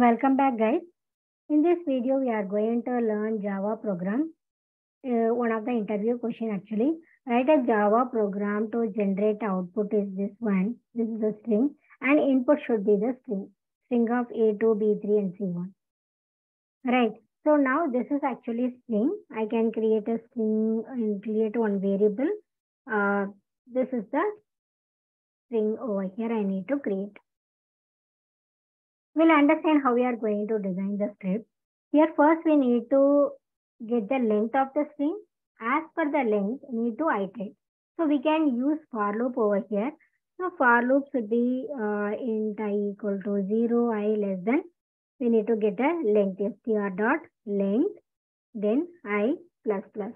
Welcome back guys. In this video, we are going to learn Java program. Uh, one of the interview question actually. Write a Java program to generate output is this one. This is the string and input should be the string. String of A2, B3 and C1. Right. So now this is actually string. I can create a string and create one variable. Uh, this is the string over here I need to create. We'll understand how we are going to design the script. Here first we need to get the length of the string. As per the length, need to iterate. So we can use for loop over here. So for loop should be uh, int i equal to 0, i less than. We need to get a length str dot length, then i plus plus.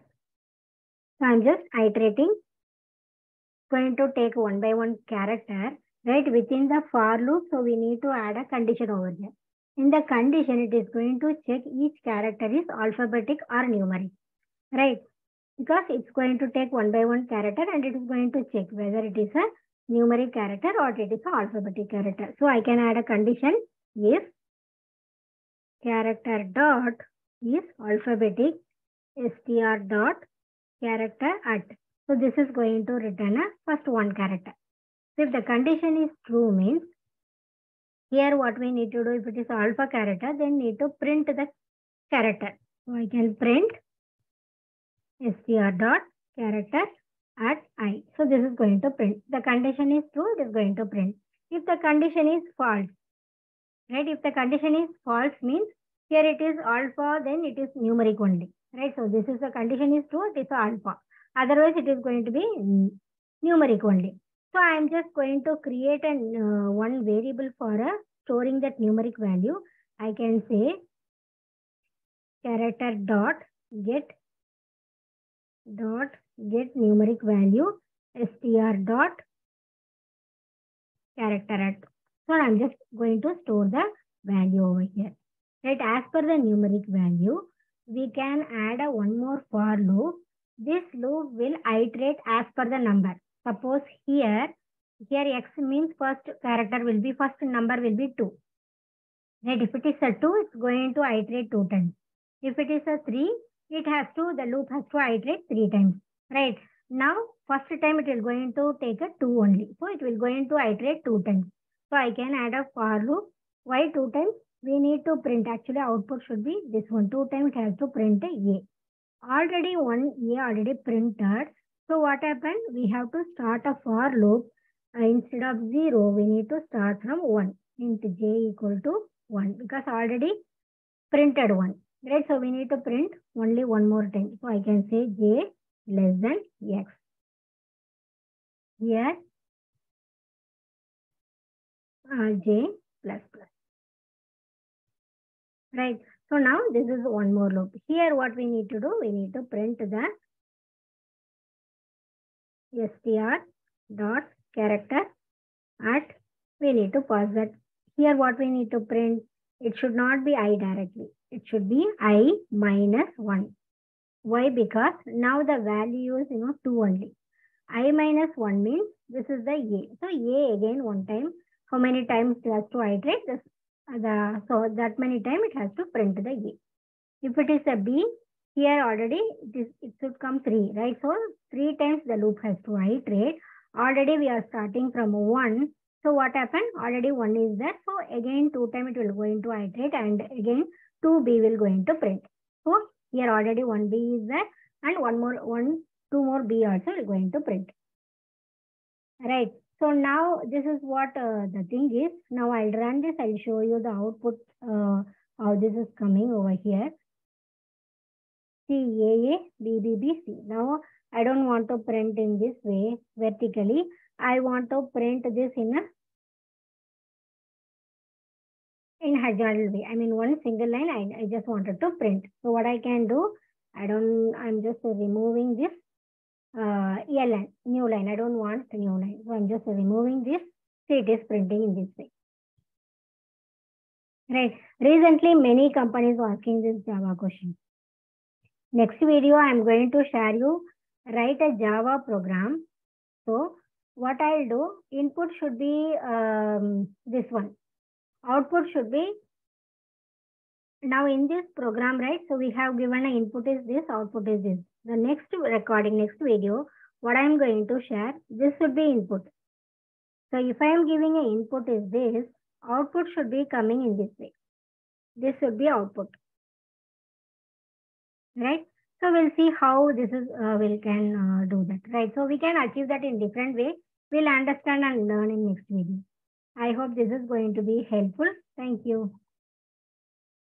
So I'm just iterating. Going to take one by one character right within the for loop so we need to add a condition over here. In the condition it is going to check each character is alphabetic or numeric right? Because it's going to take one by one character and it is going to check whether it is a numeric character or it is an alphabetic character. So i can add a condition if character dot is alphabetic str dot character at. So this is going to return a first one character so if the condition is true means here what we need to do if it is alpha character then need to print the character. So I can print str dot character at i. So this is going to print. The condition is true, it is going to print. If the condition is false, right? If the condition is false means here it is alpha, then it is numeric only, right? So this is the condition is true, it is alpha. Otherwise it is going to be numeric only. So I am just going to create an uh, one variable for uh, storing that numeric value. I can say character dot get dot get numeric value str dot character at. So I'm just going to store the value over here. Right, as per the numeric value, we can add a one more for loop. This loop will iterate as per the number. Suppose here, here x means first character will be, first number will be 2. Right, if it is a 2, it's going to iterate 2 times. If it is a 3, it has to, the loop has to iterate 3 times. Right, now first time it is going to take a 2 only. So it will going to iterate 2 times. So I can add a for loop. Why 2 times? We need to print, actually output should be this one. 2 times it has to print a A. Already one A already printed. So what happened? We have to start a for loop. Uh, instead of 0, we need to start from 1. Int j equal to 1 because already printed 1. Right? So we need to print only one more time. So I can say j less than x. Here uh, j plus plus. Right. So now this is one more loop. Here what we need to do, we need to print the str dot character at we need to pass that. Here what we need to print it should not be i directly. It should be i minus 1 why? Because now the value is you know 2 only. I minus 1 means this is the a. So a again one time. How many times it has to iterate? This the so that many time it has to print the a. If it is a b here already it is it should come 3 right? So 3 times the loop has to iterate. Already we are starting from 1 so what happened? Already 1 is there. So again 2 time it will go into iterate and again 2b will go into print. So here already 1b is there and one more one two more b also will go into print. Right. So now this is what uh, the thing is. Now i'll run this. I'll show you the output uh, how this is coming over here C A A B B B C. Now I don't want to print in this way vertically. I want to print this in a in horizontal way. I mean one single line I, I just wanted to print. So what I can do, I don't I'm just removing this uh new line. I don't want new line. So I'm just removing this. See it is printing in this way. Right. Recently many companies asking this Java question. Next video, I'm going to share you write a Java program. So what I'll do, input should be um, this one. Output should be now in this program, right, so we have given an input is this, output is this. The next recording, next video, what I'm going to share, this should be input. So if I am giving an input is this, output should be coming in this way. This should be output. Right? So we'll see how this is, uh, we can uh, do that, right? So we can achieve that in different way. We'll understand and learn in next video. I hope this is going to be helpful. Thank you.